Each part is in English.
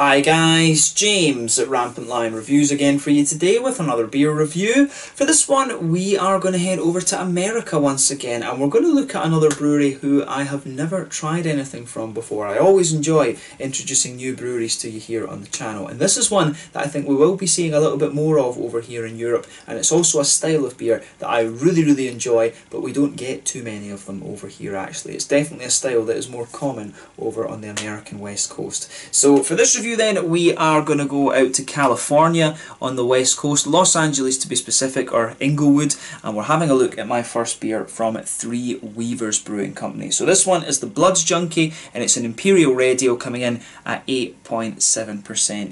Hi guys, James at Rampant Lion Reviews again for you today with another beer review. For this one we are going to head over to America once again and we're going to look at another brewery who I have never tried anything from before. I always enjoy introducing new breweries to you here on the channel and this is one that I think we will be seeing a little bit more of over here in Europe and it's also a style of beer that I really really enjoy but we don't get too many of them over here actually. It's definitely a style that is more common over on the American west coast. So for this review review then, we are going to go out to California on the west coast, Los Angeles to be specific, or Inglewood, and we're having a look at my first beer from Three Weavers Brewing Company. So this one is the Bloods Junkie, and it's an Imperial Red Ale coming in at 8.7%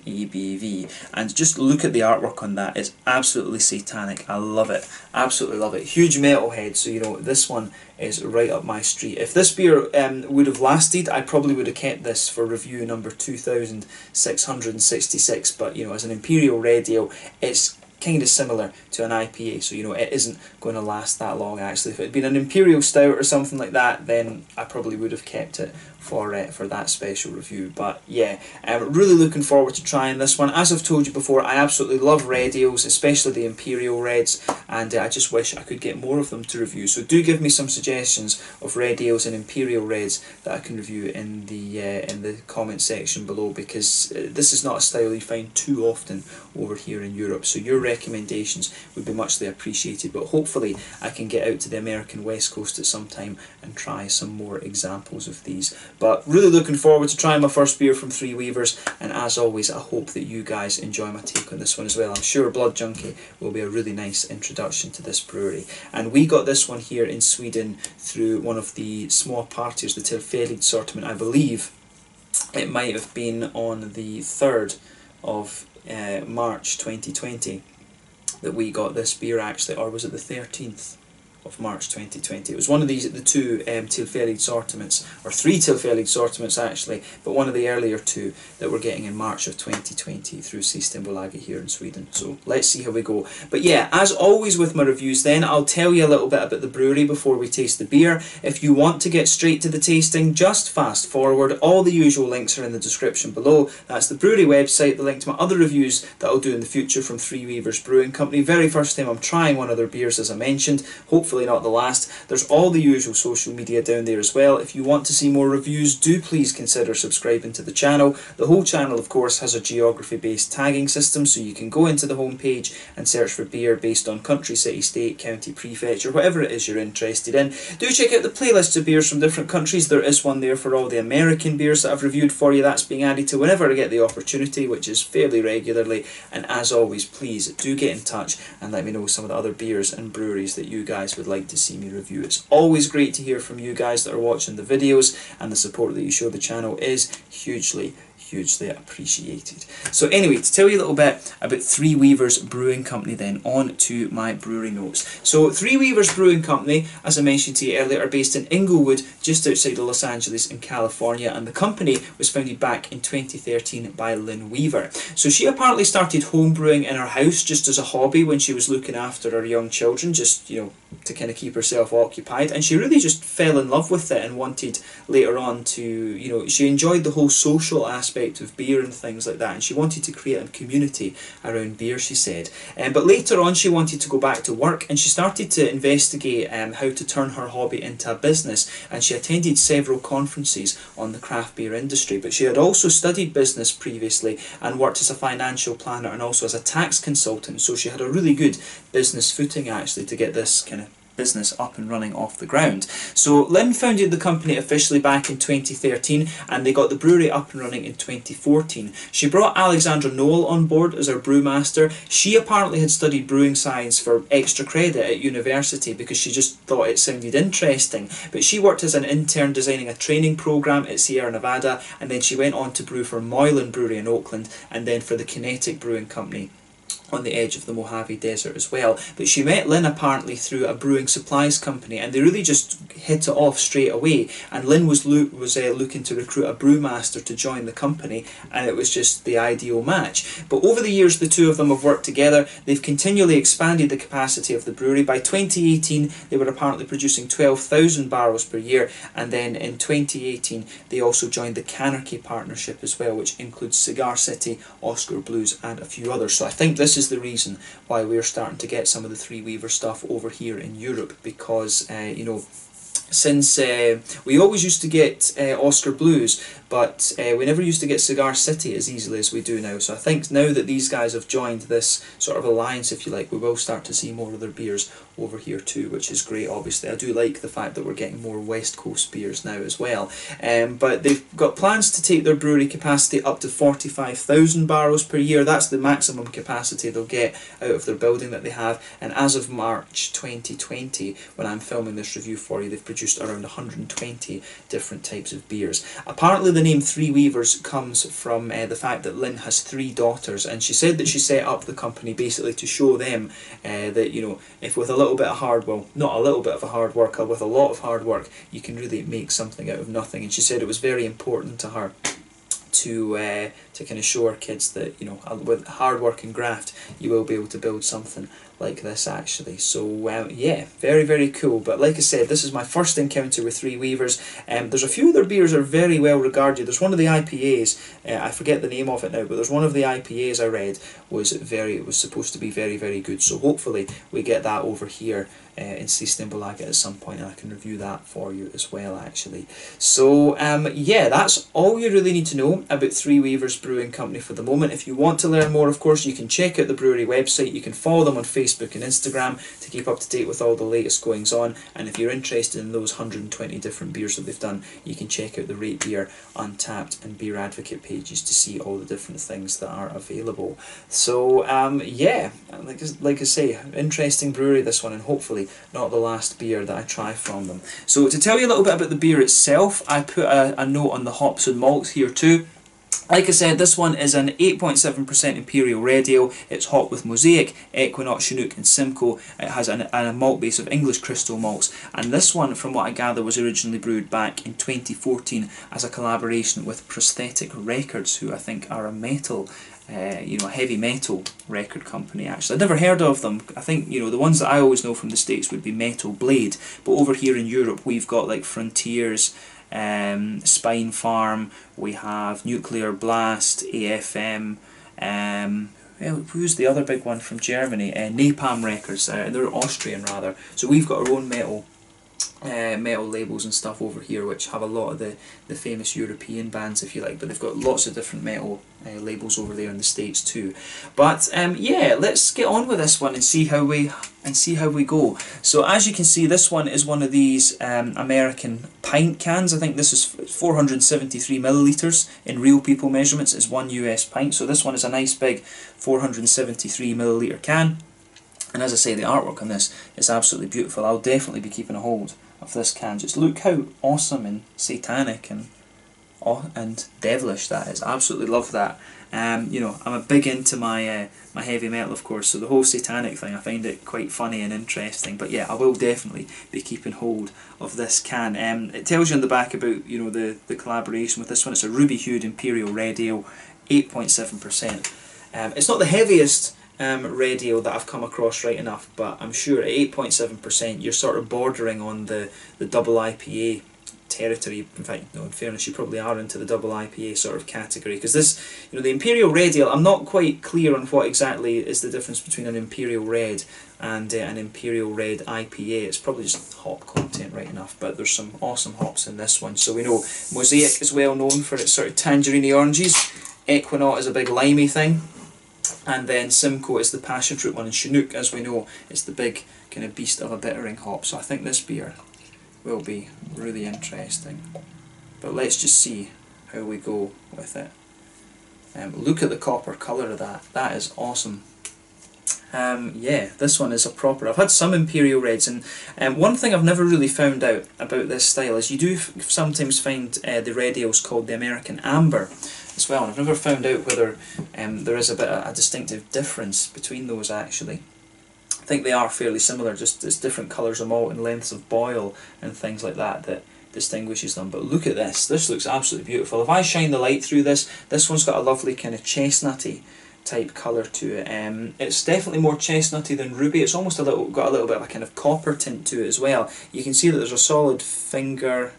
ABV. And just look at the artwork on that, it's absolutely satanic. I love it, absolutely love it. Huge metal head, so you know, this one is right up my street. If this beer um, would have lasted, I probably would have kept this for review number 2666, but you know, as an Imperial Red Ale, it's kind of similar to an IPA, so you know it isn't going to last that long actually. If it had been an Imperial Stout or something like that, then I probably would have kept it for uh, for that special review. But yeah, I'm really looking forward to trying this one. As I've told you before, I absolutely love red ales, especially the Imperial Reds, and uh, I just wish I could get more of them to review. So do give me some suggestions of red ales and Imperial Reds that I can review in the uh, in the comment section below because uh, this is not a style you find too often over here in Europe. So your recommendations would be muchly appreciated. But hopefully I can get out to the American West Coast at some time and try some more examples of these. But really looking forward to trying my first beer from Three Weavers, and as always, I hope that you guys enjoy my take on this one as well. I'm sure Blood Junkie will be a really nice introduction to this brewery. And we got this one here in Sweden through one of the small parties, the Tillfälligt Sortiment, I believe. It might have been on the 3rd of uh, March 2020 that we got this beer actually, or was it the 13th? Of March 2020. It was one of these, the two um, Tillfälligt sortiments, or three Tillfälligt sortiments actually, but one of the earlier two that we're getting in March of 2020 through Systembolaget here in Sweden. So let's see how we go. But yeah, as always with my reviews then, I'll tell you a little bit about the brewery before we taste the beer. If you want to get straight to the tasting, just fast forward. All the usual links are in the description below. That's the brewery website, the link to my other reviews that I'll do in the future from Three Weavers Brewing Company. Very first time I'm trying one of their beers as I mentioned. Hopefully hopefully not the last. There's all the usual social media down there as well. If you want to see more reviews, do please consider subscribing to the channel. The whole channel, of course, has a geography-based tagging system, so you can go into the home page and search for beer based on country, city, state, county, prefecture, whatever it is you're interested in. Do check out the playlists of beers from different countries. There is one there for all the American beers that I've reviewed for you. That's being added to whenever I get the opportunity, which is fairly regularly. And as always, please do get in touch and let me know some of the other beers and breweries that you guys would like to see me review. It's always great to hear from you guys that are watching the videos and the support that you show the channel is hugely hugely appreciated. So anyway, to tell you a little bit about Three Weavers Brewing Company then, on to my brewery notes. So Three Weavers Brewing Company, as I mentioned to you earlier, are based in Inglewood, just outside of Los Angeles in California, and the company was founded back in 2013 by Lynn Weaver. So she apparently started home brewing in her house just as a hobby when she was looking after her young children, just, you know, to kind of keep herself occupied, and she really just fell in love with it and wanted later on to, you know, she enjoyed the whole social aspect of beer and things like that, and she wanted to create a community around beer, she said. Um, but later on, she wanted to go back to work, and she started to investigate um, how to turn her hobby into a business, and she attended several conferences on the craft beer industry. But she had also studied business previously and worked as a financial planner and also as a tax consultant, so she had a really good business footing actually to get this kind of business up and running off the ground. So Lynn founded the company officially back in 2013 and they got the brewery up and running in 2014. She brought Alexandra Nowell on board as her brewmaster. She apparently had studied brewing science for extra credit at university because she just thought it sounded interesting. But she worked as an intern designing a training program at Sierra Nevada and then she went on to brew for Moylan Brewery in Oakland and then for the Kinetic Brewing Company on the edge of the Mojave Desert as well. But she met Lynn apparently through a brewing supplies company, and they really just hit it off straight away. And Lynn was lo- was uh, looking to recruit a brewmaster to join the company, and it was just the ideal match. But over the years, the two of them have worked together. They've continually expanded the capacity of the brewery. By 2018, they were apparently producing 12,000 barrels per year, and then in 2018, they also joined the Canarchy partnership as well, which includes Cigar City, Oskar Blues, and a few others. So I think this is the reason why we're starting to get some of the Three Weaver stuff over here in Europe because, uh, you know, since uh, we always used to get uh, Oskar Blues, but uh, we never used to get Cigar City as easily as we do now. So I think now that these guys have joined this sort of alliance, if you like, we will start to see more of their beers over here too, which is great. Obviously, I do like the fact that we're getting more West Coast beers now as well. Um, but they've got plans to take their brewery capacity up to forty-five thousand barrels per year. That's the maximum capacity they'll get out of their building that they have. And as of March 2020, when I'm filming this review for you, they've produced around 120 different types of beers. Apparently the name Three Weavers comes from uh, the fact that Lynn has three daughters, and she said that she set up the company basically to show them uh, that you know if with a little bit of hard, well, not a little bit of a hard worker, with a lot of hard work, you can really make something out of nothing. And she said it was very important to her to uh, to kind of show our kids that you know with hard work and graft you will be able to build something like this actually. So um, yeah very very cool. But like I said this is my first encounter with Three Weavers. Um, there's a few other beers are very well regarded. There's one of the IPAs uh, I forget the name of it now but there's one of the IPAs I read was very was supposed to be very very good. So hopefully we get that over here uh, in Systembolaget at some point and I can review that for you as well actually. So um, yeah that's all you really need to know about Three Weavers Brewing Company for the moment. If you want to learn more of course you can check out the brewery website. You can follow them on Facebook Facebook and Instagram to keep up to date with all the latest goings on. And if you're interested in those 120 different beers that they've done, you can check out the Rate Beer, Untappd, and Beer Advocate pages to see all the different things that are available. So, um, yeah, like, like I say, interesting brewery this one, and hopefully not the last beer that I try from them. So, to tell you a little bit about the beer itself, I put a, a note on the hops and malts here too. Like I said, this one is an 8.7% Imperial Red Ale. It's hot with Mosaic, Equinox, Chinook and Simcoe. It has an, a malt base of English crystal malts. And this one, from what I gather, was originally brewed back in 2014 as a collaboration with Prosthetic Records, who I think are a metal uh, you know, a heavy metal record company actually. I'd never heard of them. I think, you know, the ones that I always know from the States would be Metal Blade. But over here in Europe we've got like Frontiers, um, Spinefarm, we have Nuclear Blast, AFM, um, well, who's the other big one from Germany? Uh, Napalm Records, uh, they're Austrian rather. So we've got our own metal uh, metal labels and stuff over here which have a lot of the, the famous European bands if you like but they've got lots of different metal uh, labels over there in the States too. But um, yeah let's get on with this one and see how we and see how we go. So as you can see this one is one of these um, American pint cans. I think this is 473 milliliters in real people measurements is one US pint. So this one is a nice big 473 milliliter can and as I say, the artwork on this is absolutely beautiful. I'll definitely be keeping a hold of this can. Just look how awesome and satanic and oh, and devilish that is. absolutely love that. Um, you know, I'm a big into my uh, my heavy metal, of course, so the whole satanic thing, I find it quite funny and interesting. But yeah, I will definitely be keeping hold of this can. Um, it tells you on the back about you know the the collaboration with this one. It's a ruby hued imperial red ale, 8.7%. Um, it's not the heaviest um, ale that I've come across right enough, but I'm sure at 8.7% you're sort of bordering on the, the double IPA territory. In fact, no, in fairness, you probably are into the double IPA sort of category because this, you know, the Imperial Red. I'm not quite clear on what exactly is the difference between an Imperial Red and uh, an Imperial Red IPA. It's probably just hop content, right enough. But there's some awesome hops in this one. So we know Mosaic is well known for its sort of tangerine oranges. Equinox is a big limey thing and then Simcoe is the passion fruit one, and Chinook, as we know, is the big kind of beast of a bittering hop. So I think this beer will be really interesting. But let's just see how we go with it. Um, look at the copper colour of that. That is awesome. Um, yeah, this one is a proper. I've had some Imperial Reds, and um, one thing I've never really found out about this style is you do sometimes find uh, the red ales called the American Amber. As well. And I've never found out whether um, there is a bit of a distinctive difference between those actually. I think they are fairly similar, just it's different colours of malt and lengths of boil and things like that that distinguishes them. But look at this, this looks absolutely beautiful. If I shine the light through this, this one's got a lovely kind of chestnutty type colour to it. Um, it's definitely more chestnutty than ruby. It's almost a little got a little bit of a kind of copper tint to it as well. You can see that there's a solid finger.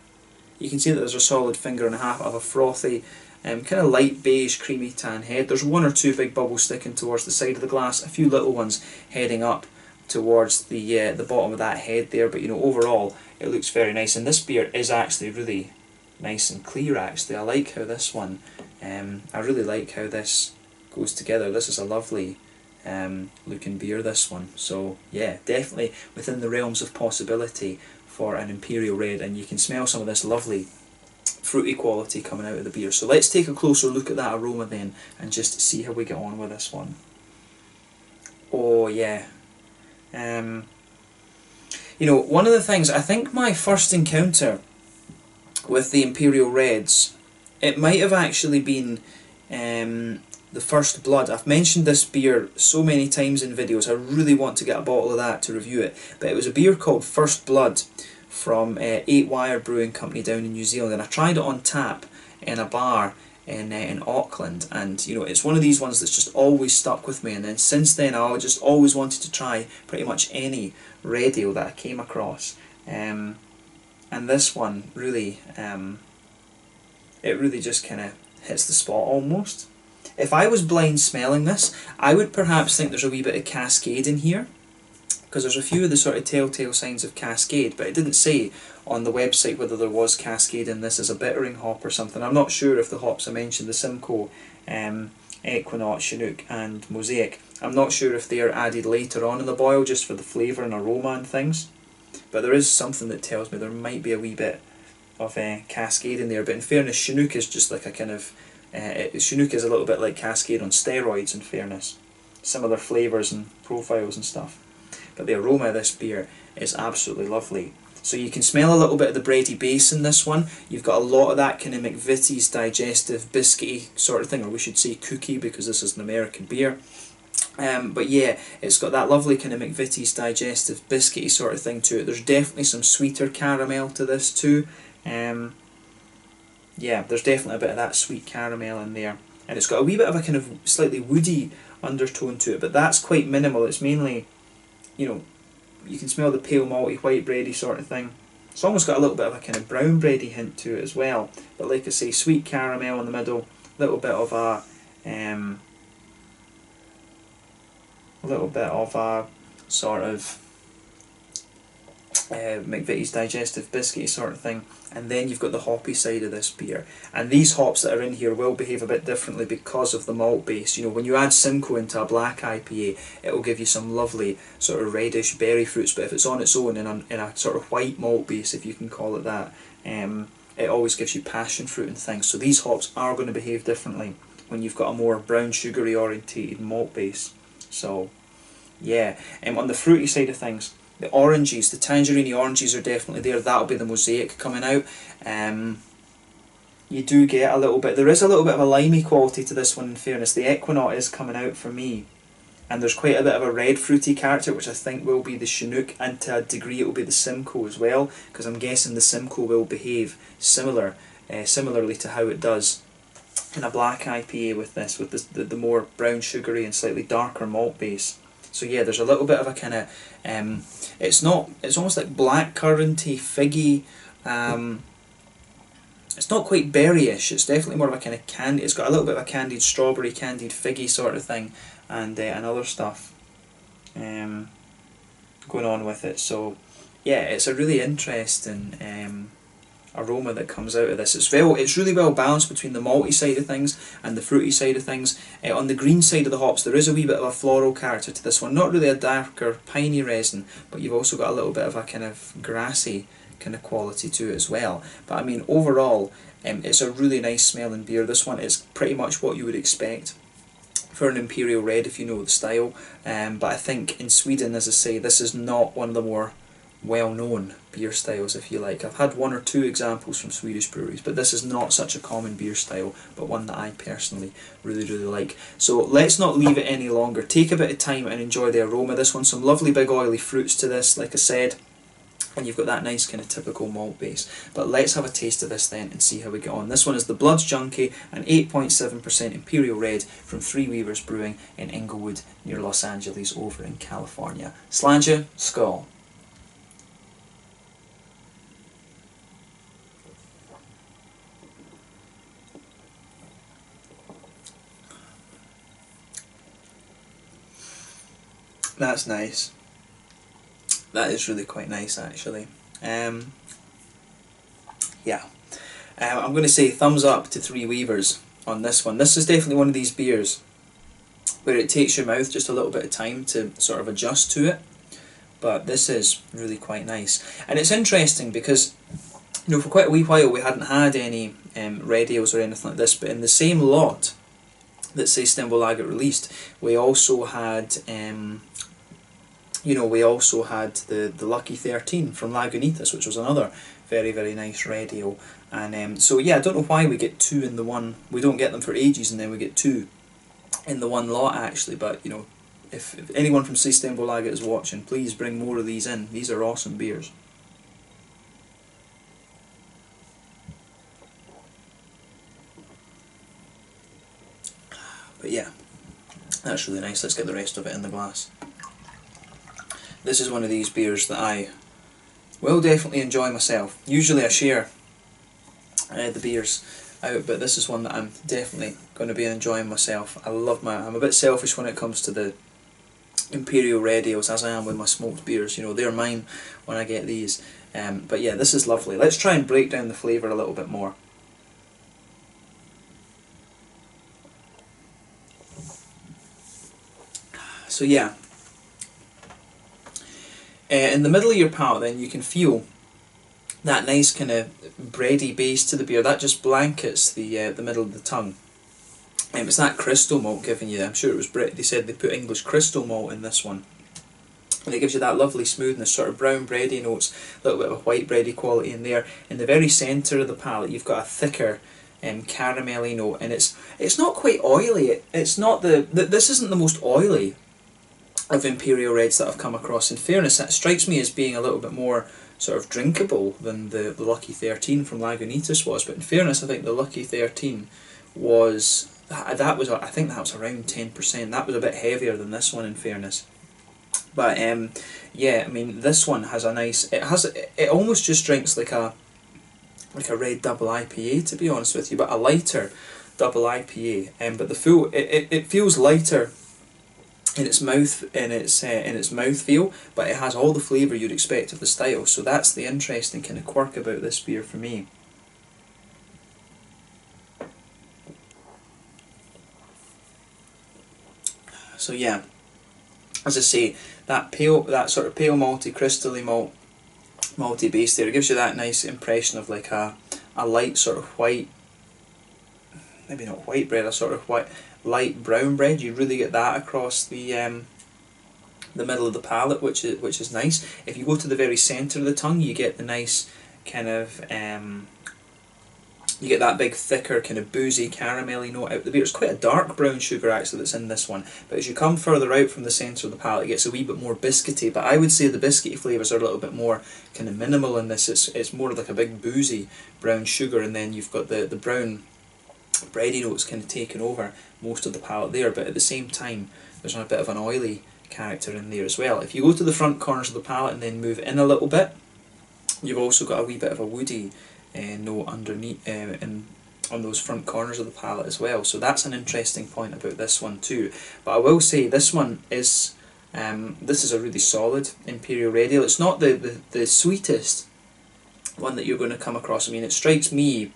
You can see that there's a solid finger and a half of a frothy, um, kind of light beige, creamy tan head. There's one or two big bubbles sticking towards the side of the glass. A few little ones heading up towards the uh, the bottom of that head there. But you know, overall, it looks very nice. And this beer is actually really nice and clear. Actually, I like how this one. Um, I really like how this goes together. This is a lovely um, looking beer, this one. So yeah, definitely within the realms of possibility for an Imperial Red and you can smell some of this lovely fruity quality coming out of the beer. So let's take a closer look at that aroma then and just see how we get on with this one. Oh yeah. Um, you know, one of the things, I think my first encounter with the Imperial Reds, it might have actually been um, the First Blood. I've mentioned this beer so many times in videos. I really want to get a bottle of that to review it. But it was a beer called First Blood from uh, Eight Wire Brewing Company down in New Zealand, and I tried it on tap in a bar in uh, in Auckland, and you know it's one of these ones that's just always stuck with me. And then since then, I just always wanted to try pretty much any red ale that I came across. Um, and this one really, um, it really just kind of hits the spot almost. If I was blind smelling this, I would perhaps think there's a wee bit of cascade in here because there's a few of the sort of telltale signs of cascade, but it didn't say on the website whether there was cascade in this as a bittering hop or something. I'm not sure if the hops I mentioned, the Simcoe, um, Equinox, Chinook and Mosaic, I'm not sure if they are added later on in the boil just for the flavour and aroma and things. But there is something that tells me there might be a wee bit of uh, cascade in there. But in fairness, Chinook is just like a kind of uh, Chinook is a little bit like Cascade on steroids, in fairness. Similar flavours and profiles and stuff. But the aroma of this beer is absolutely lovely. So you can smell a little bit of the bready base in this one. You've got a lot of that kind of McVitie's digestive biscuity sort of thing, or we should say cookie because this is an American beer. Um, but yeah, it's got that lovely kind of McVitie's digestive biscuity sort of thing to it. There's definitely some sweeter caramel to this too. Um, yeah, there's definitely a bit of that sweet caramel in there. And it's got a wee bit of a kind of slightly woody undertone to it, but that's quite minimal. It's mainly, you know, you can smell the pale malty, white bready sort of thing. It's almost got a little bit of a kind of brown bready hint to it as well. But like I say, sweet caramel in the middle, a little bit of a, um, little bit of a sort of uh, McVitie's digestive biscuity sort of thing and then you've got the hoppy side of this beer. And these hops that are in here will behave a bit differently because of the malt base. You know when you add Simcoe into a black IPA it will give you some lovely sort of reddish berry fruits but if it's on its own in a, in a sort of white malt base if you can call it that um, it always gives you passion fruit and things. So these hops are going to behave differently when you've got a more brown sugary orientated malt base. So yeah um, on the fruity side of things the oranges, the tangerine oranges are definitely there. That'll be the mosaic coming out. Um, you do get a little bit, there is a little bit of a limey quality to this one in fairness. The Equinox is coming out for me. And there's quite a bit of a red fruity character, which I think will be the Chinook, and to a degree it will be the Simcoe as well, because I'm guessing the Simcoe will behave similar, uh, similarly to how it does in a black IPA with this, with the, the, the more brown sugary and slightly darker malt base. So yeah, there's a little bit of a kind of, um, it's not, it's almost like black curranty, figgy, um, it's not quite berryish, it's definitely more of a kind of candy, it's got a little bit of a candied strawberry, candied figgy sort of thing, and, uh, and other stuff um, going on with it. So yeah, it's a really interesting um, aroma that comes out of this. It's well, it's really well balanced between the malty side of things and the fruity side of things. Uh, on the green side of the hops, there is a wee bit of a floral character to this one. Not really a darker piney resin, but you've also got a little bit of a kind of grassy kind of quality to it as well. But I mean, overall, um, it's a really nice smelling beer. This one is pretty much what you would expect for an Imperial Red if you know the style. Um, but I think in Sweden, as I say, this is not one of the more well-known beer styles, if you like. I've had one or two examples from Swedish breweries, but this is not such a common beer style, but one that I personally really, really like. So let's not leave it any longer. Take a bit of time and enjoy the aroma. This one, some lovely big oily fruits to this, like I said, and you've got that nice kind of typical malt base. But let's have a taste of this then and see how we get on. This one is the Bloods Junkie, an 8.7% Imperial Red from Three Weavers Brewing in Inglewood near Los Angeles over in California. Slàinte, skål. That's nice. That is really quite nice actually. Um, yeah. Uh, I'm going to say thumbs up to Three Weavers on this one. This is definitely one of these beers where it takes your mouth just a little bit of time to sort of adjust to it. But this is really quite nice. And it's interesting because, you know, for quite a wee while we hadn't had any um, red ales or anything like this, but in the same lot that Systembolaget released, we also had um, you know, we also had the, the Lucky 13 from Lagunitas, which was another very, very nice red ale. And um, so, yeah, I don't know why we get two in the one. We don't get them for ages, and then we get two in the one lot, actually. But, you know, if, if anyone from Systembolaget is watching, please bring more of these in. These are awesome beers. But yeah, that's really nice. Let's get the rest of it in the glass. This is one of these beers that I will definitely enjoy myself. Usually I share uh, the beers out, but this is one that I'm definitely going to be enjoying myself. I love my. I'm a bit selfish when it comes to the imperial red ales, as I am with my smoked beers. You know, they're mine when I get these. Um, but yeah, this is lovely. Let's try and break down the flavour a little bit more. So yeah, uh, in the middle of your palate then you can feel that nice kind of bready base to the beer. That just blankets the uh, the middle of the tongue. Um, it's that crystal malt giving you, I'm sure it was Brit, they said they put English crystal malt in this one. And it gives you that lovely smoothness, sort of brown bready notes, a little bit of a white bready quality in there. In the very centre of the palate you've got a thicker um, caramelly note and it's it's not quite oily. It, it's not the, the, this isn't the most oily of Imperial Reds that I've come across. In fairness, that strikes me as being a little bit more sort of drinkable than the, the Lucky 13 from Lagunitas was. But in fairness, I think the Lucky 13 was that, was I think that was around 10%. That was a bit heavier than this one in fairness. But um, yeah, I mean this one has a nice. It has it almost just drinks like a like a red double IPA to be honest with you, but a lighter double IPA. Um, but the full it, it, it feels lighter in its mouth in its uh, in its mouth feel, but it has all the flavour you'd expect of the style. So that's the interesting kind of quirk about this beer for me. So yeah, as I say, that pale, that sort of pale malty, crystally malt, malty base there, it gives you that nice impression of like a a light sort of white, maybe not white bread, a sort of white light brown bread. You really get that across the um, the middle of the palate, which is which is nice. If you go to the very centre of the tongue, you get the nice kind of um, you get that big thicker kind of boozy caramelly note out the beer. It's quite a dark brown sugar actually that's in this one, but as you come further out from the centre of the palate, it gets a wee bit more biscuity. But I would say the biscuity flavours are a little bit more kind of minimal in this. It's it's more like a big boozy brown sugar, and then you've got the the brown bready notes kind of taken over most of the palette there, but at the same time, there's a bit of an oily character in there as well. If you go to the front corners of the palette and then move in a little bit, you've also got a wee bit of a woody uh, note underneath uh, in, on those front corners of the palette as well. So that's an interesting point about this one too. But I will say this one is um, this is a really solid Imperial Red Ale. It's not the, the, the sweetest one that you're going to come across. I mean, it strikes me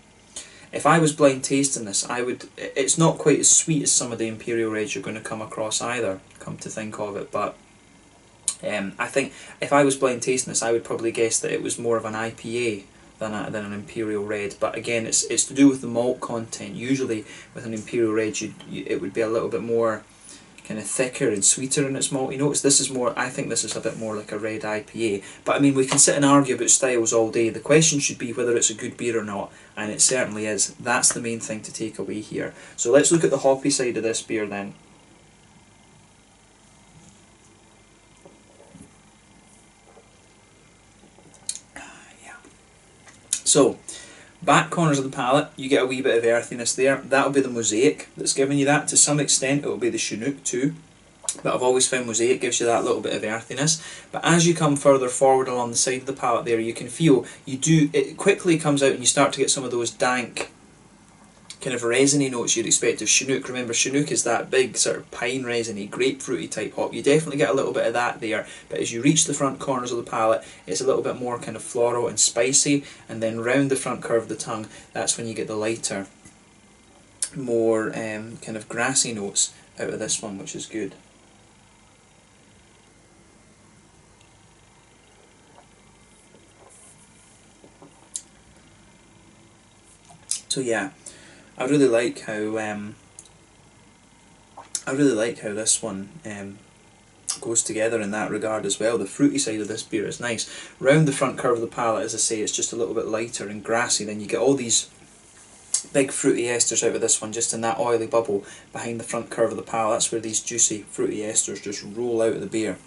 if I was blind tasting this, I would. It's not quite as sweet as some of the Imperial Reds you're going to come across either. Come to think of it, but um, I think if I was blind tasting this, I would probably guess that it was more of an IPA than, a, than an Imperial Red. But again, it's it's to do with the malt content. Usually, with an Imperial Red, you, you it would be a little bit more kind of thicker and sweeter in its malty notes. This is more, I think this is a bit more like a red IPA. But I mean, we can sit and argue about styles all day. The question should be whether it's a good beer or not, and it certainly is. That's the main thing to take away here. So let's look at the hoppy side of this beer then. Ah, yeah. So, back corners of the palate, you get a wee bit of earthiness there. That'll be the mosaic that's giving you that. To some extent, it'll be the Chinook too. But I've always found mosaic gives you that little bit of earthiness. But as you come further forward along the side of the palate there, you can feel you do it quickly comes out and you start to get some of those dank kind of resiny notes you'd expect of Chinook. Remember, Chinook is that big sort of pine resiny, grapefruity type hop. You definitely get a little bit of that there, but as you reach the front corners of the palate, it's a little bit more kind of floral and spicy, and then round the front curve of the tongue, that's when you get the lighter, more um, kind of grassy notes out of this one, which is good. So yeah, I really like how um, I really like how this one um, goes together in that regard as well. The fruity side of this beer is nice. Round the front curve of the palate, as I say, it's just a little bit lighter and grassy. Then you get all these big fruity esters out of this one, just in that oily bubble behind the front curve of the palate. That's where these juicy fruity esters just roll out of the beer.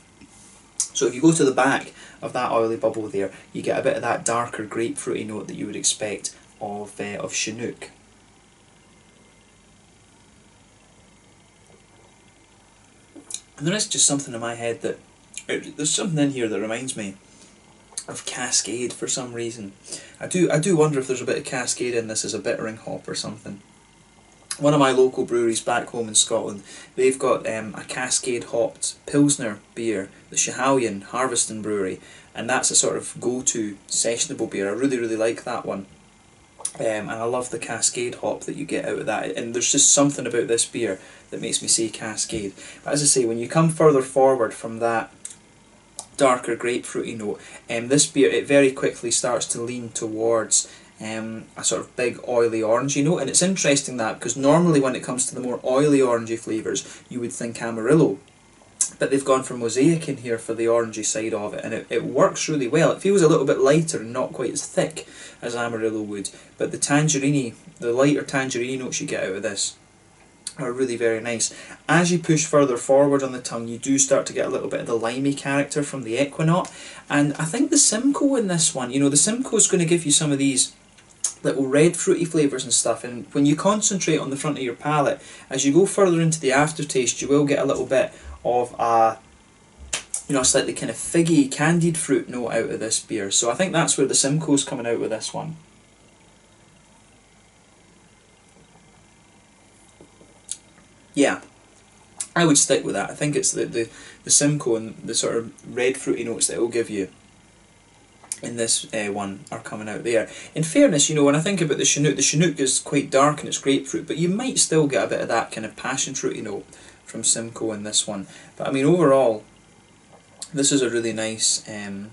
So if you go to the back of that oily bubble there, you get a bit of that darker grapefruity note that you would expect of uh, of Chinook. And there is just something in my head that there's something in here that reminds me of Cascade for some reason. I do I do wonder if there's a bit of Cascade in this as a bittering hop or something. One of my local breweries back home in Scotland, they've got um, a Cascade hopped Pilsner beer, the Schiehallion Harviestoun Brewery, and that's a sort of go-to sessionable beer. I really really like that one. Um, and I love the Cascade hop that you get out of that. And there's just something about this beer that makes me say Cascade. But as I say, when you come further forward from that darker grapefruity note, um, this beer it very quickly starts to lean towards um, a sort of big oily orangey note. And it's interesting that because normally when it comes to the more oily orangey flavours, you would think Amarillo but they've gone for mosaic in here for the orangey side of it and it, it works really well. It feels a little bit lighter and not quite as thick as Amarillo would but the tangerine, the lighter tangerine notes you get out of this are really very nice. As you push further forward on the tongue you do start to get a little bit of the limey character from the Equinox and I think the Simcoe in this one, you know the Simcoe is going to give you some of these little red fruity flavours and stuff and when you concentrate on the front of your palate as you go further into the aftertaste you will get a little bit of a you know, slightly kind of figgy, candied fruit note out of this beer. So I think that's where the Simcoe's coming out with this one. Yeah, I would stick with that. I think it's the, the, the Simcoe and the sort of red fruity notes that it will give you in this uh, one are coming out there. In fairness, you know, when I think about the Chinook, the Chinook is quite dark and it's grapefruit, but you might still get a bit of that kind of passion fruity note from Simcoe in this one. But I mean, overall, this is a really nice um,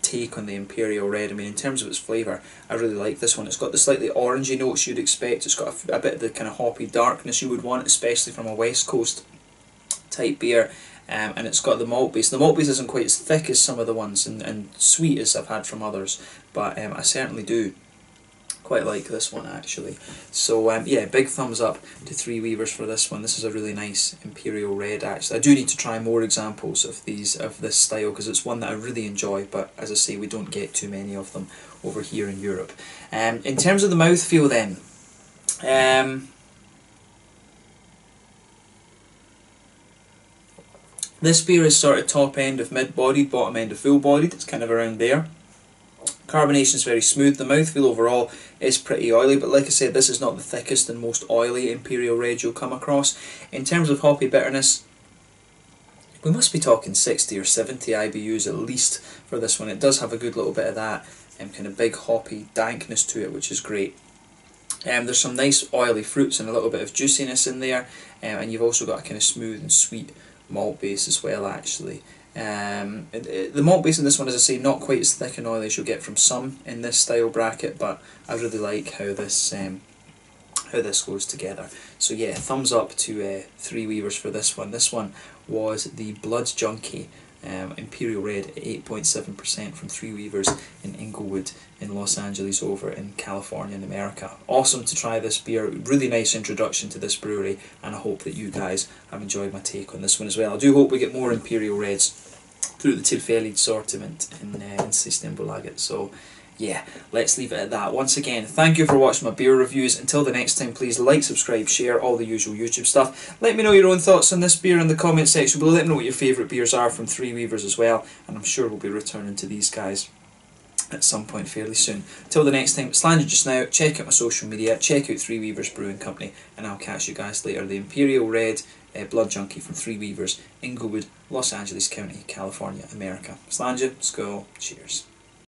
take on the Imperial Red. I mean, in terms of its flavour, I really like this one. It's got the slightly orangey notes you'd expect. It's got a, a bit of the kind of hoppy darkness you would want, especially from a West Coast type beer. Um, and it's got the malt base. The malt base isn't quite as thick as some of the ones and, and sweet as I've had from others, but um, I certainly do quite like this one actually. So um, yeah, big thumbs up to Three Weavers for this one. This is a really nice Imperial Red actually. I do need to try more examples of these of this style because it's one that I really enjoy but as I say we don't get too many of them over here in Europe. Um, in terms of the mouthfeel then, um, this beer is sort of top end of mid-bodied, bottom end of full-bodied, it's kind of around there. Carbonation is very smooth. The mouthfeel overall is pretty oily, but like I said, this is not the thickest and most oily Imperial Red you'll come across. In terms of hoppy bitterness, we must be talking 60 or 70 IBUs at least for this one. It does have a good little bit of that um, kind of big hoppy dankness to it, which is great. Um, there's some nice oily fruits and a little bit of juiciness in there, um, and you've also got a kind of smooth and sweet malt base as well, actually. Um, the malt base in this one, as I say, not quite as thick and oily as you'll get from some in this style bracket, but I really like how this um, how this goes together. So yeah, thumbs up to uh, Three Weavers for this one. This one was the Blood Junkie um, Imperial Red at 8.7% from Three Weavers in Inglewood in Los Angeles over in California in America. Awesome to try this beer, really nice introduction to this brewery and I hope that you guys have enjoyed my take on this one as well. I do hope we get more Imperial Reds through the Tillfällig sortiment in, uh, in. So yeah, let's leave it at that. Once again, thank you for watching my beer reviews. Until the next time, please like, subscribe, share, all the usual YouTube stuff. Let me know your own thoughts on this beer in the comment section below. Let me know what your favourite beers are from Three Weavers as well. And I'm sure we'll be returning to these guys at some point fairly soon. Till the next time, slàinte just now. Check out my social media, check out Three Weavers Brewing Company, and I'll catch you guys later. The Imperial Red uh, Blood Junkie from Three Weavers, Inglewood, Los Angeles County, California, America. Slàinte, Skål, cheers.